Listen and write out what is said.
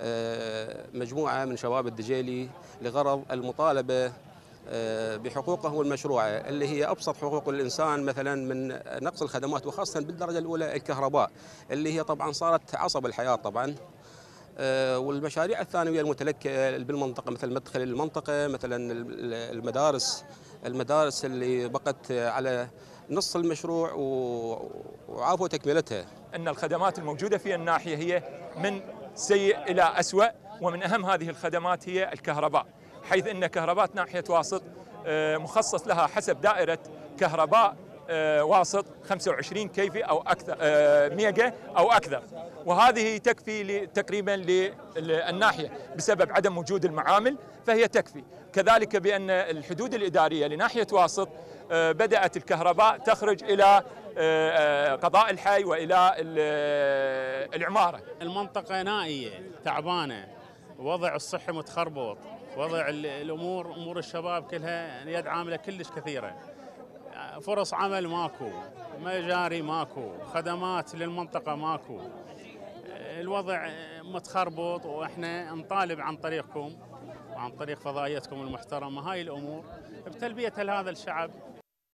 آه، مجموعة من شباب الدجيلي لغرض المطالبة آه، بحقوقه المشروعة اللي هي أبسط حقوق الإنسان مثلا من نقص الخدمات وخاصة بالدرجة الأولى الكهرباء اللي هي طبعا صارت عصب الحياة طبعا. آه، والمشاريع الثانوية المتلكة بالمنطقة مثل مدخل المنطقة مثلا المدارس المدارس اللي بقت على نص المشروع وعافوا تكملتها. أن الخدمات الموجودة في الناحية هي من سيء إلى أسوأ ومن أهم هذه الخدمات هي الكهرباء حيث أن كهرباء ناحية واسط آه، مخصص لها حسب دائرة كهرباء آه، واسط 25 كيفي أو أكثر آه، ميجا أو أكثر. وهذه تكفي تقريبا للناحية بسبب عدم وجود المعامل فهي تكفي. كذلك بأن الحدود الإدارية لناحية واسط بدأت الكهرباء تخرج إلى آه، آه، قضاء الحي وإلى ال- آه، العمارة. المنطقة نائية تعبانة. وضع الصحي متخربط. وضع ال- الأمور أمور الشباب كلها يد عاملة كلش كثيرة. فرص عمل ماكو. مجاري ماكو. خدمات للمنطقة ماكو. الوضع متخربط وإحنا نطالب عن طريقكم وعن طريق فضائيتكم المحترمة. هاي الأمور بتلبية هذا الشعب